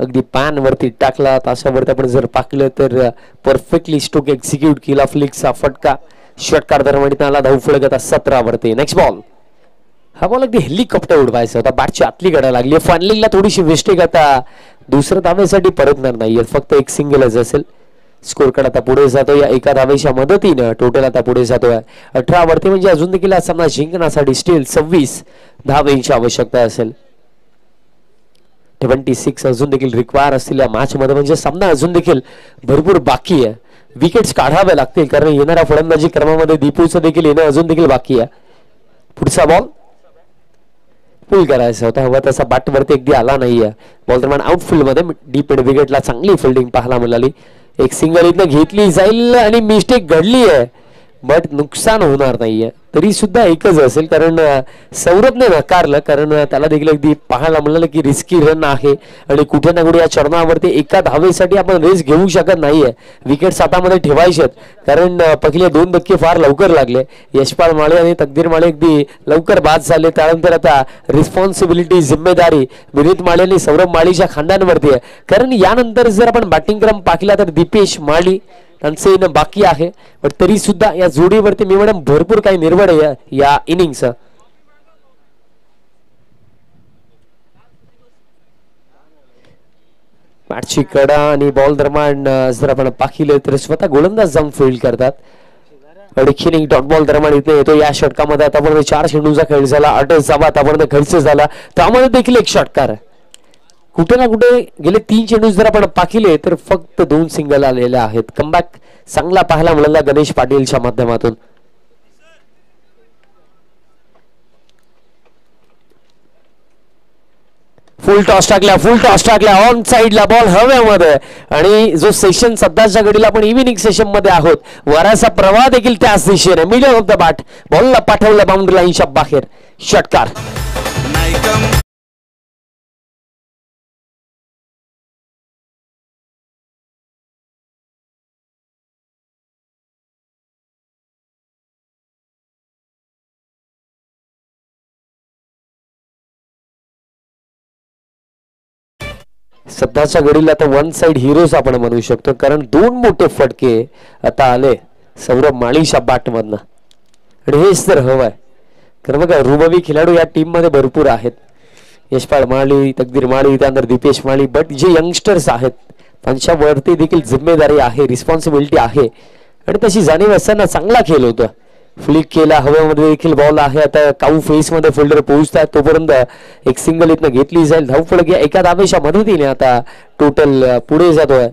अगदी पॅनवरती टाकला तासावरती आपण जर पाकलं तर परफेक्टली स्ट्रोक एक्झिक्यूट केला फ्लिकचा फटका. षटकार दरम्यान आला धाव फळगत सतरावरती. नेक्स्ट बॉल हा बॉल अगदी हेलिकॉप्टर उडवायचा होता. बॅटची आतली गडा लागली. फायनलिंगला थोडीशी मिस्टेक आता दुसऱ्या धावेसाठी परतणार नाहीये फक्त एक सिंगलच असेल. स्कोर कार्ड आता पुढे जातो या एका धावेच्या मदतीनं टोटल आता पुढे जातोय. अठरावरती म्हणजे अजून देखील हा सामना जिंकण्यासाठी स्टील सव्वीस. दहा धावेची आवश्यकता असेल. ट्वेंटी सिक्स अजून देखील रिक्वायर असतील या मॅच मध्ये. म्हणजे सामना अजून देखील भरपूर बाकी आहे. विकेट्स काढाव्या लागतील कारण येणाऱ्या फलंदाजी क्रमामध्ये दीपूचं देखील येणं अजून देखील बाकी आहे. पुढचा बॉल फुल करायचा होता. हवा तसा बॅटवरती एकदी अगदी आला नाहीये. बॉल दरम्यान आउटफील्डमध्ये. डीप विकेटला चांगली फिल्डिंग पाहायला मिळाली. एक सिंगल इथनं घेतली जाईल आणि मिस्टेक घडली आहे बट नुकसान होणार नाहीये. तरी सुद्धा एकच असेल कारण सौरभने नकारलं कारण त्याला देखील अगदी पाहायला मिळालं की रिस्की रन आहे. आणि कुठे ना कुठे या चरणावरती एका धावेसाठी आपण रेस घेऊ शकत नाहीये. विकेट सातामध्ये ठेवायचे कारण पहिले दोन धक्के फार लवकर लागले. यशपाल माळे आणि तकदीर माळे अगदी लवकर बाद झाले. त्यानंतर आता रिस्पॉन्सिबिलिटी जिम्मेदारी विनीत माळे आणि सौरभ माळीच्या खांद्यांवरती आहे. कारण यानंतर जर आपण बॅटिंग क्रम पाहिला तर दीपेश माळी त्यांचं येणं बाकी आहे. पण तरी सुद्धा या जोडीवरती मी मॅडम भरपूर काही निर्वड आहे या- या इनिंगच. कडा आणि बॉल दरम्यान जर आपण पाहिलं तर स्वतः गोलंदाज जाऊन फील्ड करतात. आणखीन डॉट बॉल दरम्यान इथे येतो. या षटकामध्ये आतापर्यंत चार चेंडूचा खेळ झाला. आठ जाबा आतापर्यंत खर्च झाला. त्यामध्ये देखील एक षटकार आहे. कुठे ना कुठे गेले तीन चेंडूस जर आपण पाहिले तर फक्त दोन सिंगल आलेले आहेत. कमबॅक चांगला पाहायला मिळाला गणेश पाटीलच्या माध्यमातून. फुल टॉस टाकल्या फुल टॉस टाकल्या. ऑन साइडला बॉल हव्यामध्ये आणि जो सेशन सध्याच्या घडीला आपण इव्हिनिंग सेशनमध्ये आहोत वराचा प्रवाह देखील त्याच दिशेने. मिडल ऑफ द बॅट बॉलला पाठवलं बाउंड्री लाईनच्या बाहेर. षटकार सध्याच्या घडीला आता वन साइड हिरोज आपण म्हणू शकतो. कारण दोन मोठे फटके आता आले. सौरभ माळीच्या बॅटमधनं आणि हेच तर हवं आहे कारण बघा रुबवी खेळाडू या टीममध्ये भरपूर आहेत. यशपाल माळी तकदीर माळी त्यानंतर दीपेश माळी. बट जे यंगस्टर्स आहेत त्यांच्यावरती देखील जिम्मेदारी आहे रिस्पॉन्सिबिलिटी आहे. आणि तशी जाणीव असताना चांगला खेळ होता. फ्लिक केला हवेमध्ये देखील बॉल आहे. आता काऊ फेस मध्ये फिल्डर पोहोचतात तोपर्यंत एक सिंगल इथनं घेतली जाईल. धावपळ घ्या एका धावेच्या मदतीने आता टोटल पुढे जातोय.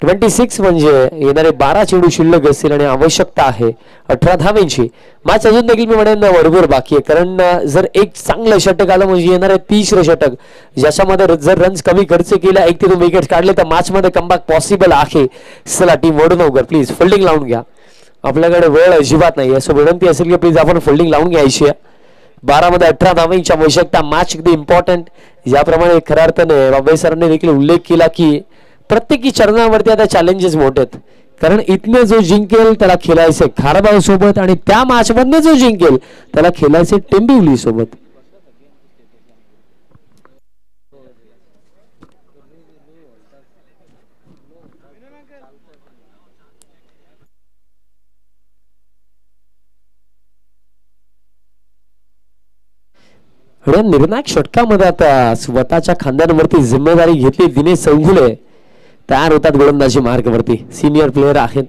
ट्वेंटी सिक्स म्हणजे येणारे बारा चेंडू शिल्लक असतील आणि आवश्यकता आहे अठरा धावेंची मॅच अजून देखील मी म्हणेन बरोबर बाकी आहे. कारण जर एक चांगलं षटक आलं म्हणजे येणारे तिसरं षटक ज्याच्यामध्ये र- जर रन्स कमी खर्च केला एक ते दोन विकेट काढले तर मॅचमध्ये कमबॅक पॉसिबल आहे. चला टीम वडून प्लीज फोल्डिंग लावून घ्या. आपल्याकडे वेळ अजिबात नाही असं विनंती असेल की प्लीज आपण फोल्डिंग लावून घ्यायची आहे. बारामध्ये अठरा धावांची आवश्यकता मॅच अगदी इम्पॉर्टंट याप्रमाणे खऱ्या अर्थाने बाबाई सरांनी देखील उल्लेख केला की प्रत्येकी चरणावरती आता चॅलेंजेस मोठे आहेत कारण इथनं जो जिंकेल त्याला खेळायचे खारबाव सोबत आणि त्या मॅचमधनं जो जिंकेल त्याला खेळायचे टेंबिवली सोबत. निर्णायक षटकामध्ये आता स्वतःच्या खांद्यांवरती जिम्मेदारी घेतली दिनेश चौगुले तयार होतात गोलंदाजी मार्गवरती. सिनियर प्लेअर आहेत.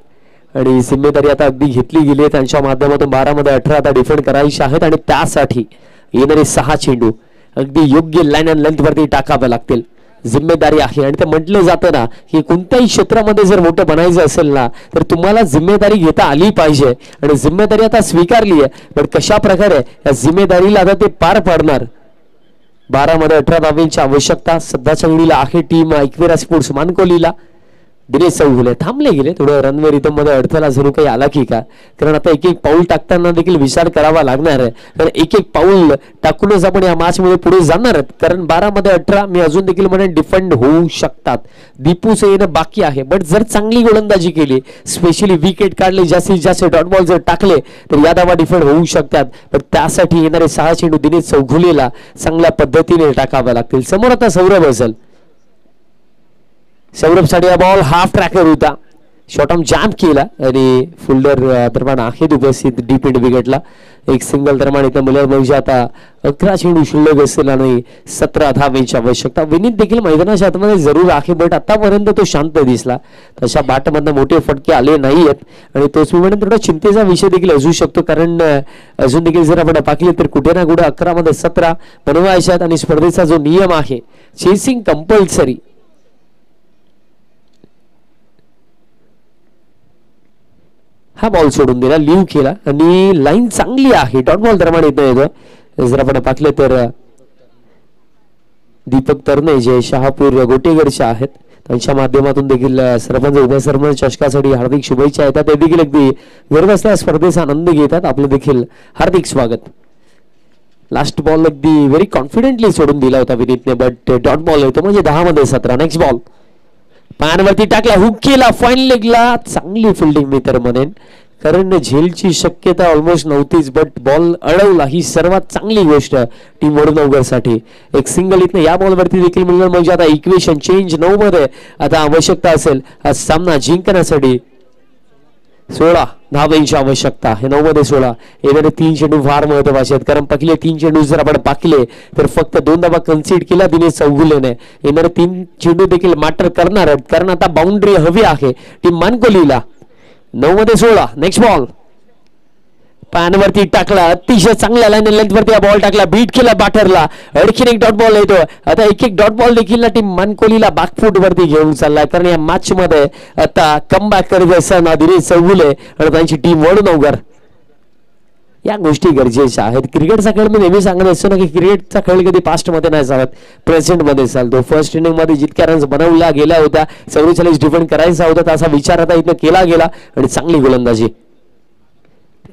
आणि जिम्मेदारी आता अगदी घेतली गेली आहे. त्यांच्या माध्यमातून बारामध्ये अठरा आता डिफेंड करायचे आहेत. आणि त्यासाठी येणारे सहा चेंडू. अगदी योग्य लाईन अँड लेंथवरती टाकावे लागतील. जिम्मेदारी आहे. आणि ते म्हटलं जातं ना की कोणत्याही क्षेत्रामध्ये जर मोठं बनायचं असेल ना तर तुम्हाला जिम्मेदारी घेता आली पाहिजे. आणि जिम्मेदारी आता स्वीकारली आहे पण कशा प्रकारे या जिम्मेदारीला आता ते पार पाडणार? बारामध्ये अठरा धावेंची आवश्यकता सध्याच्या घडीला आहे टीम ऐकवेरा स्पोर्ट्स मानकोलीला. दिनेश चौगुले थांबले गेले. थोडं रनवे इथं मध्ये अडथळा जणू काही आला की का? कारण आता एक एक पाऊल टाकताना देखील विचार करावा लागणार आहे. कारण एक एक पाऊल टाकूनच आपण या मॅच मध्ये पुढे जाणार आहेत. कारण बारा मध्ये अठरा मी अजून देखील म्हणेन डिफेंड होऊ शकतात. दीपूचं येणं बाकी आहे. बट जर चांगली गोलंदाजी केली स्पेशली विकेट काढले जास्तीत जास्त डॉट बॉल जर टाकले तर या धावा डिफेंड होऊ शकतात. पण त्यासाठी येणारे सहा चेंडू दिनेश चौघुलेला चांगल्या पद्धतीने टाकावे लागतील. समोर आता सौरभ असेल. सौरभ साडिया बॉल हाफ ट्रॅकर होता. शॉर्ट ऑन जॅम केला आणि फुल्डर दरम्यान आहेत उपस्थित डीप इंड विकेटला एक सिंगल दरम्यान इथं मुलं म्हणजे आता अकरा चेंडू शिल्लक असेल आणि सतरा धावेंची आवश्यकता. विनीत देखील मैदानाच्या आतमध्ये जरूर आहे बट आतापर्यंत तो शांत दिसला. तशा बाटमधनं मोठे फटके आले नाहीयेत आणि तोच मी म्हणेन थोडा चिंतेचा विषय देखील असू शकतो कारण अजून देखील जर आपण पाहिले तर कुठे ना कुठे अकरामध्ये सतरा बनवायच्यात आणि स्पर्धेचा जो नियम आहे चेसिंग कंपल्सरी हा बॉल सोडून दिला. लिव्ह केला. आणि लाईन चांगली आहे. डॉट बॉल दरम्यान येत नाही जर आपण पाहिलं तर दीपक तरणे जे शहापूर गोटेगडचे आहेत. त्यांच्या माध्यमातून देखील अं, सरपंच उपसरपंच चषकासाठी हार्दिक शुभेच्छा येतात ते देखील अगदी घर स्पर्धेचा आनंद घेतात. आपलं देखील हार्दिक स्वागत. लास्ट बॉल अगदी व्हेरी कॉन्फिडेंटली सोडून दिला होता विनीतने बट डॉट बॉल येतो म्हणजे दहा मध्ये सतरा. नेक्स्ट बॉल पायांवरती टाकला हुक केला फाईन लेगला. चांगली फिल्डिंग मी तर म्हणेन. कारण झेलची शक्यता ऑलमोस्ट नव्हतीच बट बॉल अडवला. ही सर्वात चांगली गोष्ट टीम वडून साठी एक सिंगल इथनं या बॉलवरती देखील मिळणार. म्हणजे आता इक्वेशन चेंज नऊ मध्ये आता आवश्यकता असेल. हा सामना जिंकण्यासाठी सोळा दहा धावेंची आवश्यकता. हे नऊ मध्ये सोळा. येणारे तीन चेंडू फार महत्त्वाचे आहेत. कारण पहिले तीन चेंडू जर आपण पाकले तर फक्त दोन धावा कन्सिड केला दिनेश चौगुलेने. येणारे तीन चेंडू देखील मॅटर करणार आहेत. कारण आता बाउंड्री हवी आहे. टीम मानकोलीला. नऊ मध्ये सोळा. नेक्स्ट बॉल पॅनवरती टाकला अतिशय चांगल्या लाईन लेंथ वरती हा बॉल टाकला बीट केला बाटरला आणखीन एक डॉट बॉल येतो आता एक एक डॉट बॉल देखील ना टीम मानकोलीला बागफूट वरती घेऊन चाललाय. कारण या मॅच मध्ये आता कम बॅक करत असताना दिनेश चौगुले आणि त्यांची टीम वडून अवघर या गोष्टी गरजेच्या आहेत. क्रिकेटचा खेळ मी नेहमी सांगत असतो ना की क्रिकेटचा खेळ कधी पास्टमध्ये नाही चालत प्रेझेंटमध्ये चालतो. फर्स्ट इनिंगमध्ये जितक्या रन्स बनवल्या गेल्या होत्या चौवेचाळीस डिफेंड करायचा होता त्याचा विचार आता इथं केला गेला आणि चांगली गोलंदाजी.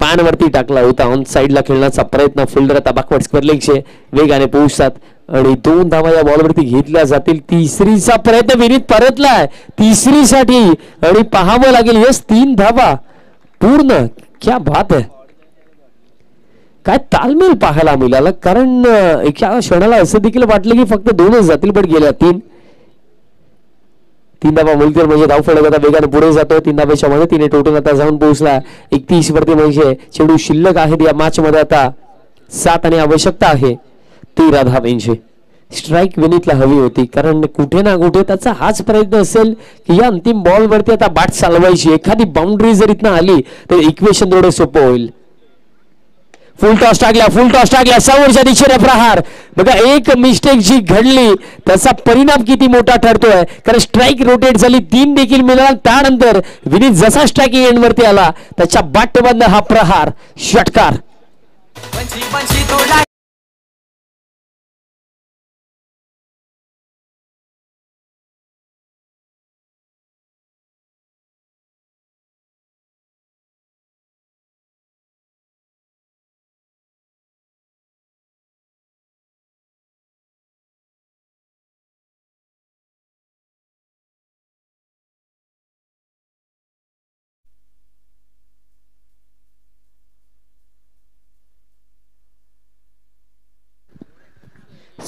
पॅनवरती टाकला होता. ऑन साईडला खेळण्याचा प्रयत्न फिल्डर आता बॅकवर्ड स्क्वेअरलेगचे वेगाने पोहोचतात. आणि दोन धावा या बॉलवरती घेतल्या जातील. तिसरीचा प्रयत्न विनीत परतलाय. तिसरीसाठी. आणि पाहावं लागेल यस तीन धावा. पूर्ण. क्या बात आहे काय तालमेल पाहायला मिळाला. कारण एका क्षणाला असं देखील वाटलं की फक्त दोनच जातील पण गेल्या तीन. तीन धाबा मुलगीवर म्हणजे धावफलक आता वेगाने पुढे जातो. तीन धाब्याच्या मध्ये म्हणजे तिने टोटल आता जाऊन पोहोचला. एकतीस वरती म्हणजे चेडू शिल्लक आहेत या मॅच मध्ये आता. सात आणि आवश्यकता आहे. तेरा धाब्यांची स्ट्राईक विनीतला हवी होती. कारण कुठे ना कुठे त्याचा हाच प्रयत्न असेल की या अंतिम बॉल वरती आता बॅट चालवायची. एखादी बाउंड्री जर इथनं आली तर इक्वेशन थोडं सोपं होईल. फुल टॉस टाकला फुल टॉस टाकला समोरच्या दिशेने प्रहार. बघा एक मिस्टेक जी घडली त्याचा परिणाम किती मोठा ठरतोय. कारण स्ट्राईक रोटेट झाली तीन देखील मिळाला. त्यानंतर विनीत जसा स्ट्राईकिंग एंड वरती आला त्याच्या बाटबंद हा प्रहार षटकार.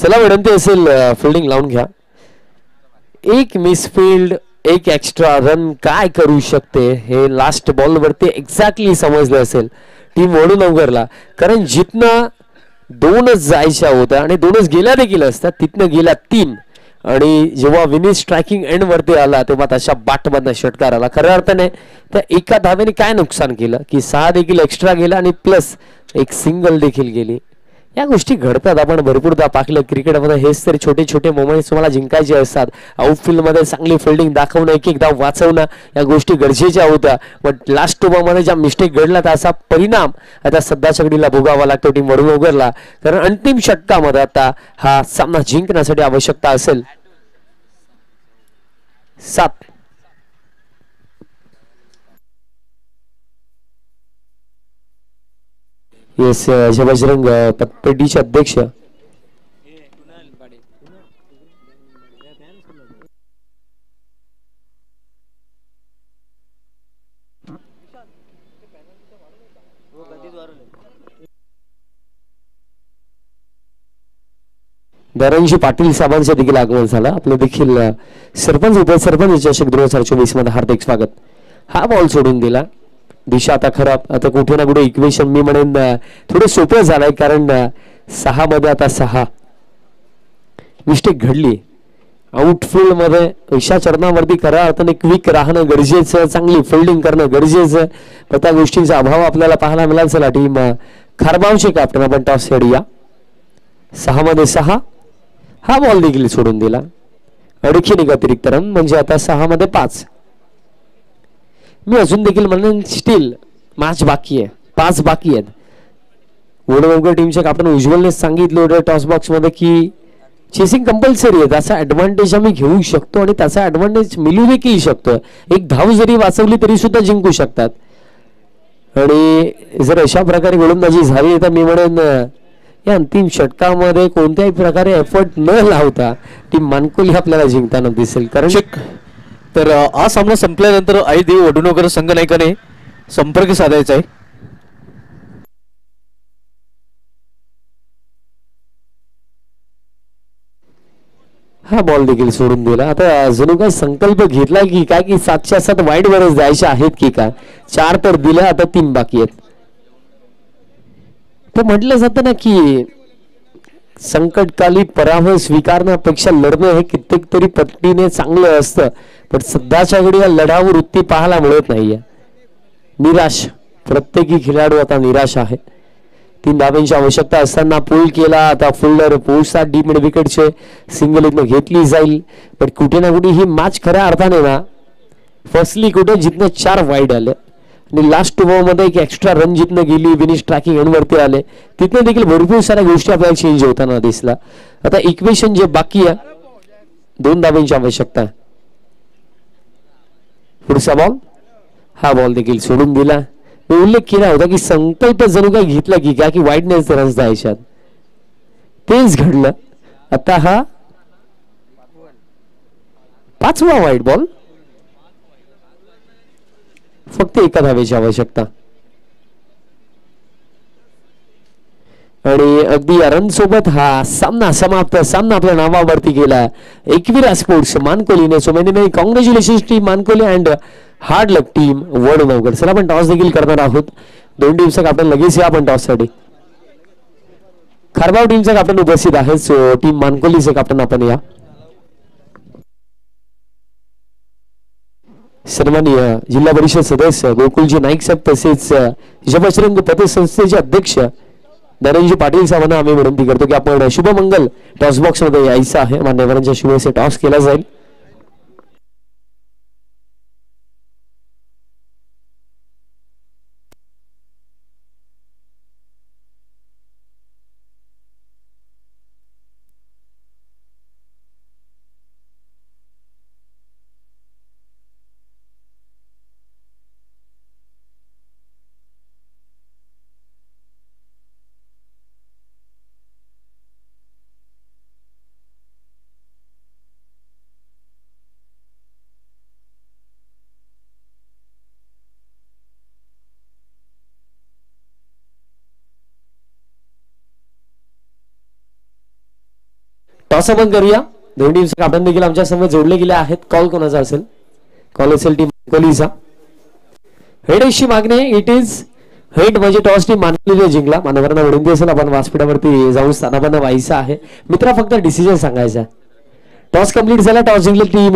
चला विनंती असेल फिल्डिंग लावून घ्या. एक मिसफिल्ड एक एक्स्ट्रा रन काय करू शकते? हे लास्ट बॉल वरती एक्झॅक्टली समजलं असेल. टीम ओढून अवघडला. कारण जिथनं दोनच जायच्या होत्या आणि दोनच गेल्या देखील असतात तिथनं गेल्या तीन. आणि जेव्हा विनीत स्ट्रायकिंग एंड वरती आला तेव्हा तशा बाटमधनं षटकार आला. खऱ्या अर्थाने त्या एका धाव्याने काय नुकसान केलं? की सहा देखील एक्स्ट्रा गेला आणि प्लस एक सिंगल देखील गेली. या गोष्टी घडतात. आपण भरपूरदा पाहिलं क्रिकेटमध्ये हेच तर छोटे छोटे मोमेंट्स तुम्हाला जिंकायचे असतात. आउटफील्डमध्ये चांगली फिल्डिंग दाखवणं एक एक धाव वाचवणं या गोष्टी गरजेच्या होत्या. पण लास्ट ओव्हरमध्ये ज्या मिस्टेक घडला त्याचा परिणाम आता सध्याच्या घडीला भोगावा लागतो टीम वरून उघडला. कारण अंतिम षटकामध्ये आता हा सामना जिंकण्यासाठी आवश्यकता असेल. सात. येस बजरंग पतपेटीचे अध्यक्ष. धरणजी पाटील साहेबांचं देखील आगमन झालं. आपलं देखील अ, सरपंच उपसरपंच चषक दोन हजार चोवीसमध्ये हार्दिक स्वागत. हा बॉल सोडून दिला दिशा आता खराब आता कुठे ना कुठे इक्वेशन मी म्हणेन थोडं सोपं झालंय कारण सहा मध्ये आता सहा. मिस्टेक घडली. आउटफील्डमध्ये अशा चरणावरती खऱ्या अर्थाने क्विक राहणं गरजेचं चांगली फिल्डिंग करणं गरजेचं. पण त्या गोष्टींचा अभाव आपल्याला पाहायला मिळाला चला टीम खारबावचे कॅप्टन आपण टॉस खेळूया सहा मध्ये सहा. हा बॉल देखील सोडून दिला. अडखीन एक अतिरिक्त रन म्हणजे आता सहा मध्ये पाच. मी अजून देखील म्हणेन स्टील मॅच बाकी आहे. पाच बाकी आहेत. वडवंकर टीमच्या कॅप्टन उज्ज्वलने सांगितलं होतं टॉस बॉक्समध्ये की चेसिंग कंपल्सरी आहे. त्याचा ऍडव्हान्टेज आम्ही घेऊ शकतो आणि त्याचा ऍडव्हान्टेज मिळू देखील शकतो. एक धाव जरी वाचवली तरी सुद्धा जिंकू शकतात. आणि जर अशा प्रकारे गोलंदाजी झाली तर मी म्हणेन या अंतिम षटकामध्ये कोणत्याही प्रकारे एफर्ट न लावता टीम मानकुली आपल्याला जिंकताना दिसेल. कारण तर हा सामना संपल्यानंतर आई देव वडुणोकर संघ नायकाने संपर्क साधायचा आहे. हा बॉल देखील सोडून दिला. आता जणू काय संकल्प घेतला की काय की सातशे सात वाईट वरच जायचे आहेत की काय? चार तर दिले आता तीन बाकी आहेत. तर म्हटलं जातं ना की संकटकाली पराभव स्वीकारण्यापेक्षा लढणं हे कित्येक तरी पत्नीने चांगलं असतं. पण सध्याच्या घडी या लढाऊ वृत्ती पाहायला मिळत नाहीये. निराश. प्रत्येकी खेळाडू आता निराश आहे. तीन धाब्यांची आवश्यकता असताना पूल केला आता फुल्डर पोहोचतात डीप मिड विकेटचे सिंगल इथनं घेतली जाईल. पण कुठे ना कुठे ही मॅच खऱ्या अर्थाने ना फर्स्टली कुठे जिथनं चार वाईड आले. आणि लास्टमध्ये एक एक्स्ट्रा रन जिथनं गेली विनिश ट्रॅकिंग एंडवरती आले. तिथनं देखील भरपूर साऱ्या गोष्टी आपल्याला चेंज होताना दिसला आता इक्वेशन जे बाकी आहे दोन धाब्यांची आवश्यकता आहे. पुढचा बॉल हा बॉल देखील सोडून दिला. मी उल्लेख केला होता की संकल्प जणू काही घेतला की काय की वाईटनेस रन्स द्यायच्यात तेच घडलं. आता हा पाचवा वाईट बॉल फक्त एका धावेची आवश्यकता. अगदी या रन सोबत हा सामना समाप्त सामना आपल्या नावावरती गेला. Ekvira sports मानकोलीने so many many congratulation team Mankoli and hard luck team Vad Navgad sir आपण टॉस देखील करणार आहोत. दोन टीमचा कॅप्टन लगेच या आपण टॉससाठी खारबाव टीमचा कॅप्टन उपस्थित आहे सो टीम मानकोलीचे कॅप्टन आपण या. सन्माननीय जिल्हा परिषद सदस्य गोकुलजी नाईक साहेब तसेच जपश्रंग पतसंस्थेचे अध्यक्ष धनंजय पाटील साहेबांना आम्ही विनंती करतो की आपण शुभमंगल टॉस यायचं आहे. मान्यवरांच्या शुभेचे टॉस केला जाईल. टॉस आपण करूया. दोन टीम आपण देखील आमच्यासमोर जोडले गेले आहेत. कॉल कोणाचा असेल? कॉल असेल टीम कोहलीचा. हेड अशी मागणी इट इज हेड म्हणजे टॉस टीम मानलेली जिंकला. मानवरांना विनंती असेल. आपण व्यासपीठावरती जाऊन स्थानापन्न व्हायचं आहे. मित्र फक्त डिसिजन सांगायचा टॉस कंप्लीट झाला. टॉस जिंकली टीम